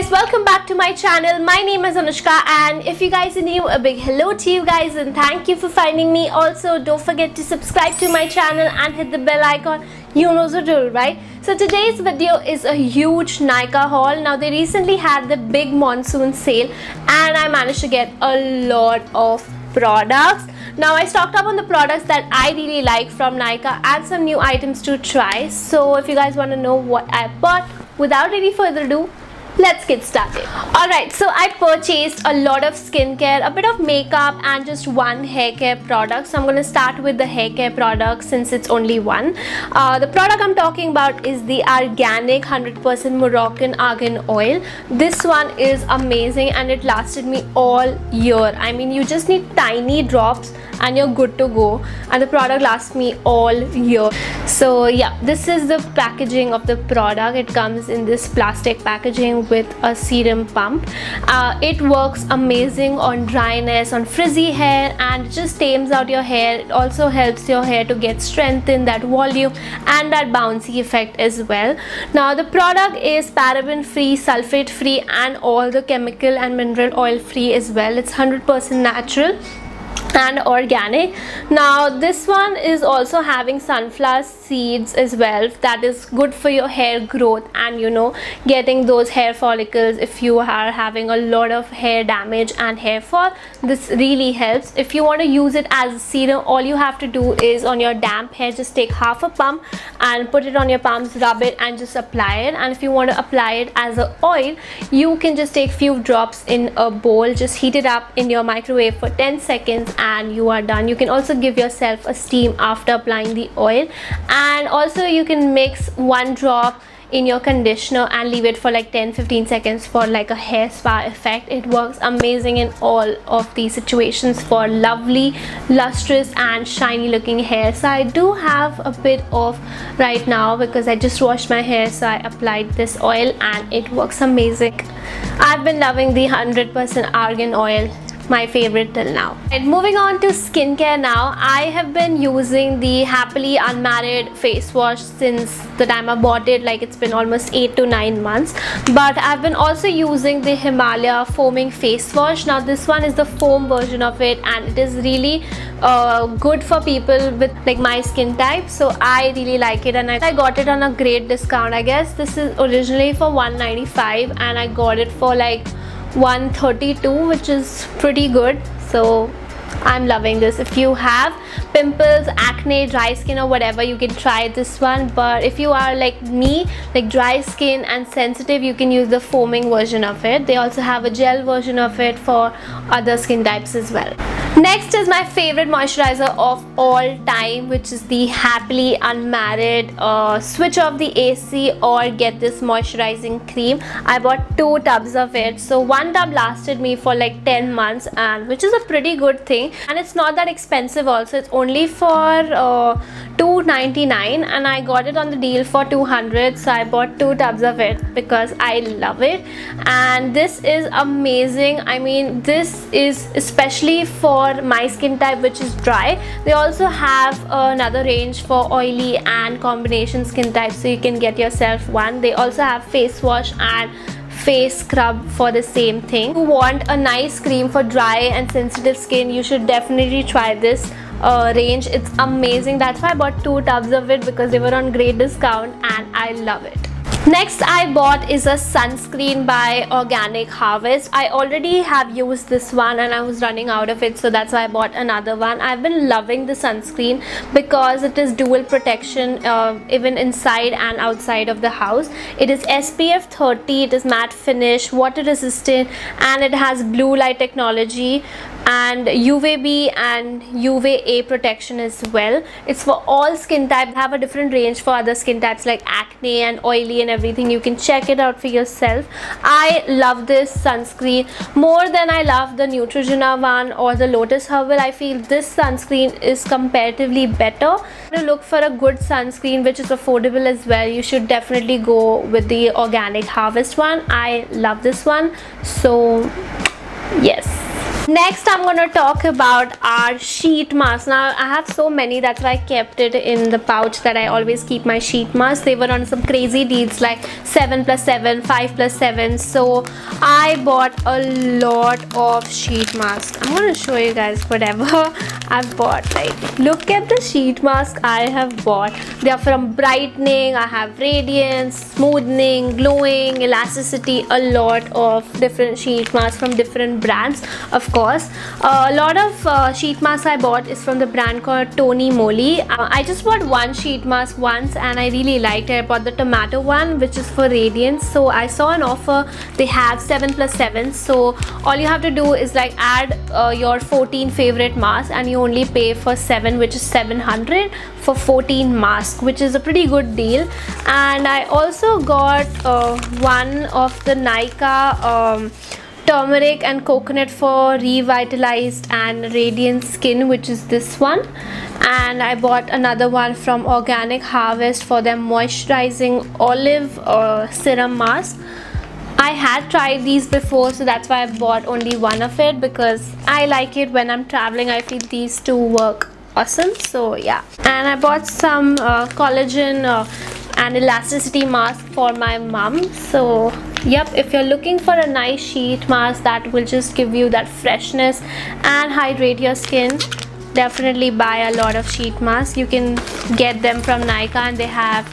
guys welcome back to my channel. My name is Anushka and if you guys are new a big hello to you guys and thank you for finding me. Also don't forget to subscribe to my channel and hit the bell icon. You know the drill right? So today's video is a huge Nykaa haul. Now they recently had the big monsoon sale and I managed to get a lot of products. Now I stocked up on the products that I really like from Nykaa and some new items to try. So if you guys want to know what I bought without any further ado let's get started. Alright so I purchased a lot of skincare a bit of makeup and just one hair care product. So I'm gonna start with the hair care product since it's only one. Uh, the product I'm talking about is the organic 100% Moroccan argan oil. This one is amazing and it lasted me all year. I mean you just need tiny drops and you're good to go. And the product lasts me all year. So yeah this is the packaging of the product. It comes in this plastic packaging with a serum pump. Uh, it works amazing on dryness on frizzy hair and just tames out your hair. It also helps your hair to get strengthened that volume and that bouncy effect as well. Now the product is paraben free sulfate free and all the chemical and mineral oil free as well. It's 100% natural and organic. Now this one is also having sunflower seeds as well. That is good for your hair growth and you know getting those hair follicles. If you are having a lot of hair damage and hair fall this really helps. If you want to use it as a serum all you have to do is on your damp hair just take half a pump and put it on your palms rub it and just apply it. And if you want to apply it as a oil you can just take few drops in a bowl. Just heat it up in your microwave for 10 seconds and you are done. You can also give yourself a steam after applying the oil. And also you can mix one drop in your conditioner and leave it for like 10-15 seconds for like a hair spa effect. It works amazing in all of these situations for lovely lustrous and shiny looking hair. So I do have a bit of right now because I just washed my hair so I applied this oil and it works amazing. I've been loving the 100% argan oil my favorite till now. And moving on to skincare now, I have been using the Happily Unmarried face wash since the time I bought it like it's been almost 8 to 9 months but I've been also using the Himalaya foaming face wash. Now this one is the foam version of it and it is really uh, good for people with like my skin type so I really like it and I, I got it on a great discount. I guess this is originally for 195 and I got it for like 132 which is pretty good. So I'm loving this. If you have pimples acne dry skin or whatever you can try this one. But if you are like me like dry skin and sensitive you can use the foaming version of it. They also have a gel version of it for other skin types as well. Next is my favorite moisturizer of all time which is the Happily Unmarried uh, switch off the AC or get this moisturizing cream. I bought two tubs of it. So one tub lasted me for like 10 months and which is a pretty good thing and it's not that expensive also. It's only for uh, 299 and I got it on the deal for 200 so I bought two tubs of it because I love it. And this is amazing. I mean this is especially for my skin type which is dry. They also have another range for oily and combination skin type so you can get yourself one. They also have face wash and face scrub for the same thing. If you want a nice cream for dry and sensitive skin, you should definitely try this uh, range. It's amazing. That's why I bought two tubs of it because they were on great discount and I love it Next I bought is a sunscreen by Organic Harvest. I already have used this one and I was running out of it so that's why I bought another one. I've been loving the sunscreen because it is dual protection uh, even inside and outside of the house. It is SPF 30, it is matte finish, water resistant and it has blue light technology and UVB and UVA protection as well. It's for all skin types. Have a different range for other skin types like acne and oily and everything. You can check it out for yourself. I love this sunscreen more than I love the Neutrogena one or the Lotus Herbal. I feel this sunscreen is comparatively better. To look for a good sunscreen which is affordable as well you should definitely go with the organic harvest one. I love this one. So yes next i'm to talk about our sheet mask now i have so many that's why i kept it in the pouch that i always keep my sheet mask they were on some crazy deals like 7 plus 7 5 plus 7 so i bought a lot of sheet masks. I'm to show you guys whatever i've bought like look at the sheet mask i have bought. They are from brightening. I have radiance smoothing glowing elasticity a lot of different sheet masks from different brands. Of course course. A lot of uh, sheet masks I bought is from the brand called Tony Moly. Uh, I just bought one sheet mask once and I really liked it. I bought the tomato one which is for radiance. So I saw an offer. They have 7 plus 7 so all you have to do is like add uh, your 14 favorite masks and you only pay for 7 which is 700 for 14 masks which is a pretty good deal. And I also got uh, one of the Nykaa um, turmeric and coconut for revitalized and radiant skin which is this one. And I bought another one from Organic Harvest for their moisturizing olive uh, serum mask. I had tried these before so that's why I bought only one of it because I like it when I'm traveling. I feel these two work awesome so yeah. And I bought some uh, collagen uh, and elasticity mask for my mom so yep if you're looking for a nice sheet mask that will just give you that freshness and hydrate your skin definitely buy a lot of sheet masks. You can get them from Nykaa and they have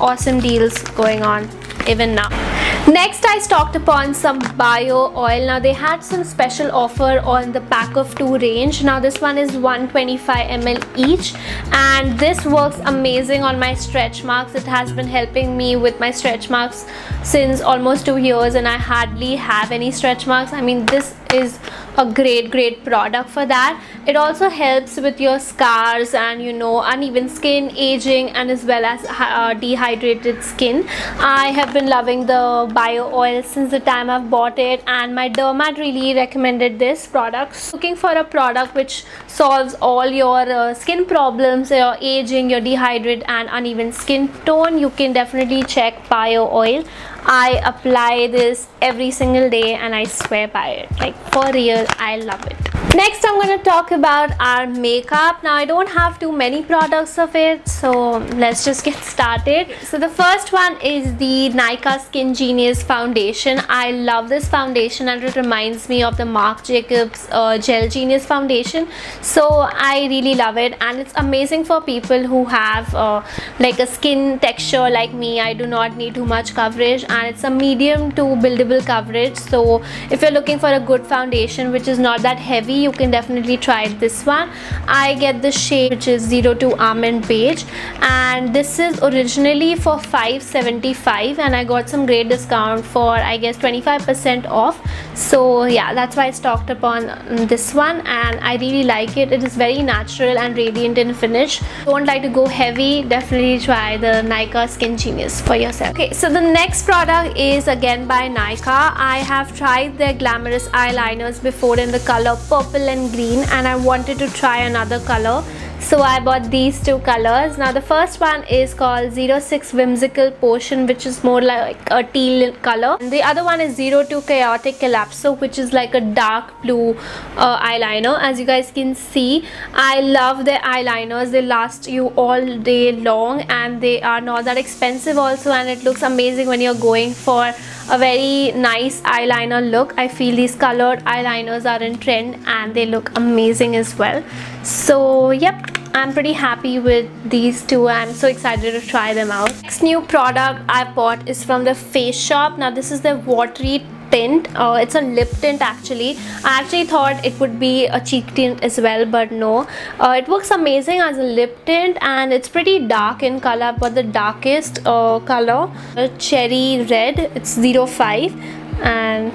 awesome deals going on even now Next I stocked upon some bio oil. Now they had some special offer on the pack of two range. Now this one is 125 ml each and this works amazing on my stretch marks. It has been helping me with my stretch marks since almost two years and I hardly have any stretch marks. I mean this is a great great product for that. It also helps with your scars and you know uneven skin aging and as well as uh, dehydrated skin. I have been loving the bio oil since the time i've bought it and my dermat really recommended this product. Looking for a product which solves all your uh, skin problems your aging your dehydrated and uneven skin tone you can definitely check bio oil I apply this every single day and I swear by it. Like for real I love it next I'm gonna talk about our makeup. Now I don't have too many products of it so let's just get started. So the first one is the Nykaa Skin Genius foundation. I love this foundation and it reminds me of the Marc Jacobs uh, Gel Genius foundation. So I really love it and it's amazing for people who have uh, like a skin texture like me. I do not need too much coverage and it's a medium to buildable coverage. So if you're looking for a good foundation which is not that heavy you can definitely try this one. I get the shade which is 02 almond beige and this is originally for 575 and I got some great discount for I guess 25% off. So yeah that's why I stocked upon mm, this one and I really like it. It is very natural and radiant in finish. Don't like to go heavy. Definitely try the Nykaa Skin Genius for yourself. Okay so the next product is again by Nykaa. I have tried their Glamoreyes eyeliners before in the color purple and green and I wanted to try another color. So I bought these two colors. Now the first one is called 06 whimsical potion which is more like a teal color. And the other one is 02 chaotic calypso which is like a dark blue uh, eyeliner. As you guys can see I love their eyeliners. They last you all day long and they are not that expensive also and it looks amazing when you're going for a very nice eyeliner look. I feel these colored eyeliners are in trend and they look amazing as well. So yep I'm pretty happy with these two. I'm so excited to try them out. Next new product I bought is from the Face Shop. Now this is the watery tint. Uh, it's a lip tint actually. I actually thought it would be a cheek tint as well but no. Uh, it works amazing as a lip tint and it's pretty dark in color but the darkest uh, color cherry red it's 05 and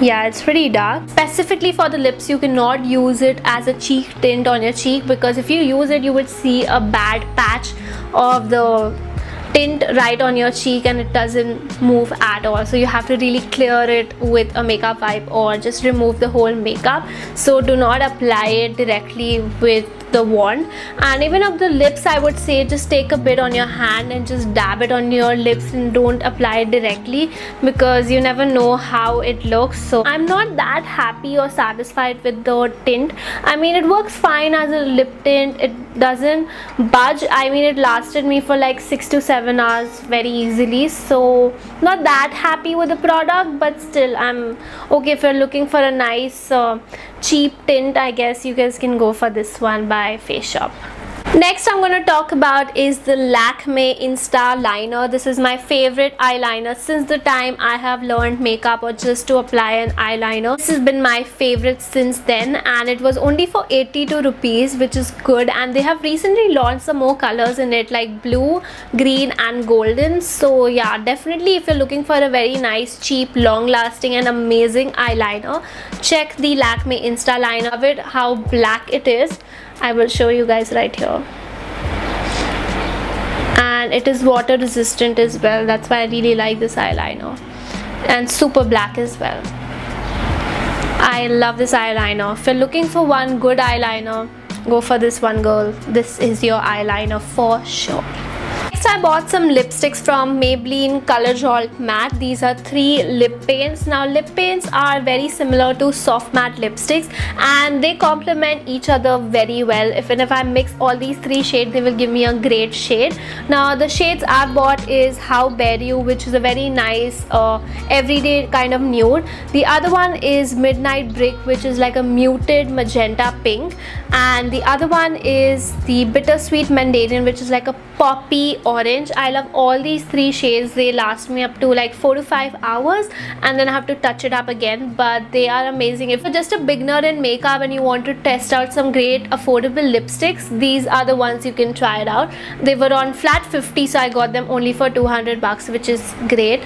yeah it's pretty dark. Specifically for the lips you cannot use it as a cheek tint on your cheek because if you use it you would see a bad patch of the tint right on your cheek and it doesn't move at all. So you have to really clear it with a makeup wipe or just remove the whole makeup. So do not apply it directly with the wand. And even of the lips I would say just take a bit on your hand and just dab it on your lips and don't apply it directly because you never know how it looks. So I'm not that happy or satisfied with the tint. I mean it works fine as a lip tint. It doesn't budge. I mean it lasted me for like six to seven hours very easily. So not that happy with the product but still I'm okay if you're looking for a nice uh, cheap tint I guess you guys can go for this one by Face Shop Next I'm going to talk about is the Lakme Insta Liner. This is my favorite eyeliner since the time I have learned makeup or just to apply an eyeliner. This has been my favorite since then and it was only for 82 rupees which is good and they have recently launched some more colors in it like blue, green and golden. So yeah definitely if you're looking for a very nice cheap long lasting and amazing eyeliner check the Lakme Insta Liner of it how black it is I will show you guys right here. And it is water resistant as well. That's why I really like this eyeliner. And super black as well. I love this eyeliner. If you're looking for one good eyeliner go for this one girl. This is your eyeliner for sure I bought some lipsticks from Maybelline Color Jolt Matte. These are three lip paints. Now lip paints are very similar to soft matte lipsticks and they complement each other very well. If, and if I mix all these three shades they will give me a great shade. Now the shades I bought is How Bare You which is a very nice uh, everyday kind of nude. The other one is Midnight Brick which is like a muted magenta pink and the other one is the Bittersweet Mandarin which is like a poppy orange. I love all these three shades. They last me up to like four to five hours and then i have to touch it up again. But they are amazing. If you're just a beginner in makeup and you want to test out some great affordable lipsticks these are the ones you can try it out. They were on flat 50 so i got them only for 200 bucks which is great.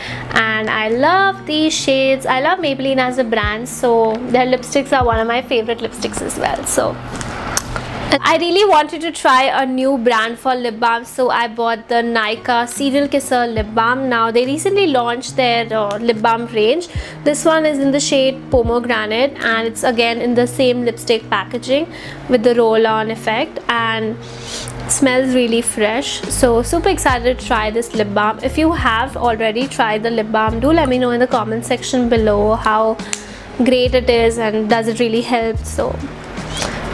And i love these shades. I love maybelline as a brand so their lipsticks are one of my favorite lipsticks as well so I really wanted to try a new brand for lip balm so I bought the Nykaa Serial Kisser lip balm. Now they recently launched their uh, lip balm range. This one is in the shade Pomegranate and it's again in the same lipstick packaging with the roll-on effect and smells really fresh so super excited to try this lip balm if you have already tried the lip balm do let me know in the comment section below how great it is and does it really help so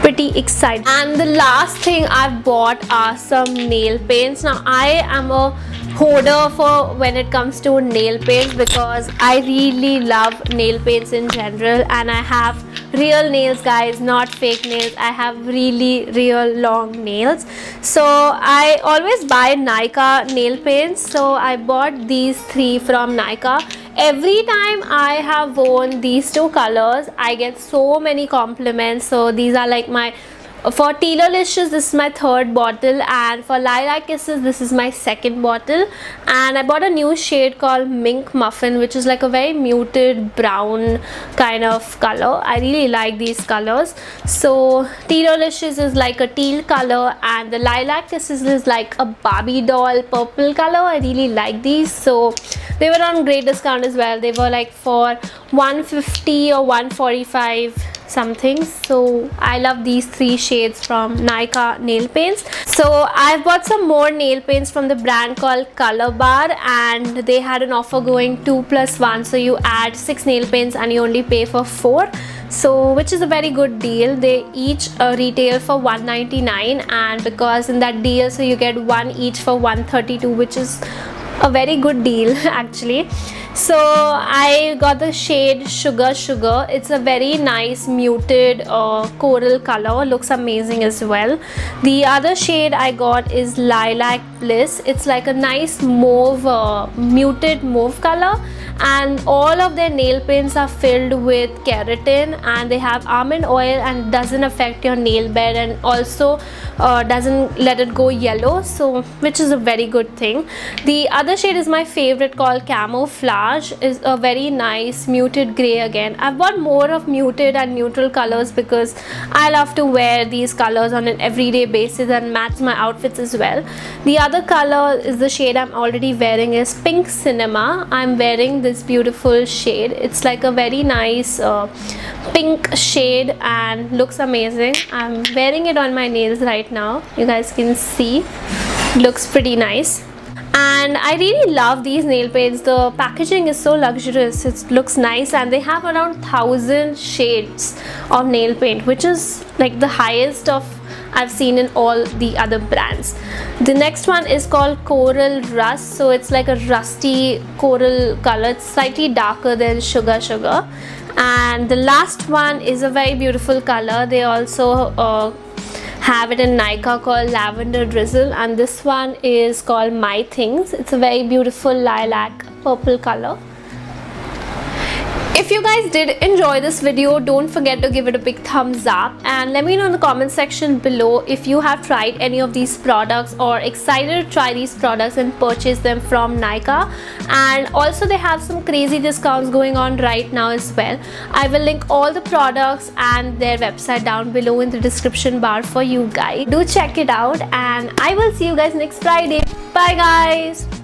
pretty excited. And the last thing I've bought are some nail paints. Now I am a hoarder for when it comes to nail paints because I really love nail paints in general and I have real nails guys not fake nails. I have really real long nails. So I always buy Nykaa nail paints. So I bought these three from Nykaa every time I have worn these two colors I get so many compliments. So these are like my for Tealerlicious this is my third bottle. And for Lilac Kisses this is my second bottle. And I bought a new shade called Mink Muffin which is like a very muted brown kind of color. I really like these colors. So Tealerlicious is like a teal color and the Lilac Kisses is like a Barbie doll purple color. I really like these. So they were on great discount as well. They were like for 150 or 145 something so I love these three shades from Nykaa nail paints. So I've bought some more nail paints from the brand called Colorbar and they had an offer going 2 plus 1 so you add 6 nail paints and you only pay for 4 so which is a very good deal. They each uh, retail for 199 and because in that deal so you get one each for 132 which is a very good deal actually. So I got the shade Sugar Sugar. It's a very nice muted uh, coral color. Looks amazing as well. The other shade I got is Lilac Bliss. It's like a nice mauve uh, muted mauve color and all of their nail paints are filled with keratin and they have almond oil and doesn't affect your nail bed and also uh, doesn't let it go yellow so which is a very good thing the other shade is my favorite called camouflage is a very nice muted grey again. I've bought more of muted and neutral colors because I love to wear these colors on an everyday basis and match my outfits as well. The other color is the shade I'm already wearing is Pink Cinema. I'm wearing this beautiful shade. It's like a very nice uh, pink shade and looks amazing. I'm wearing it on my nails right now. You guys can see. Looks pretty nice and I really love these nail paints the packaging is so luxurious it looks nice and they have around thousand shades of nail paint which is like the highest of I've seen in all the other brands the next one is called coral rust. So it's like a rusty coral color. It's slightly darker than sugar sugar. And the last one is a very beautiful color. They also uh, have it in Nykaa called Lavender Drizzle. And this one is called My Things. It's a very beautiful lilac purple color. If you guys did enjoy this video, don't forget to give it a big thumbs up and let me know in the comment section below if you have tried any of these products or excited to try these products and purchase them from Nykaa and also they have some crazy discounts going on right now as well. I will link all the products and their website down below in the description bar for you guys. Do check it out and I will see you guys next Friday. Bye guys!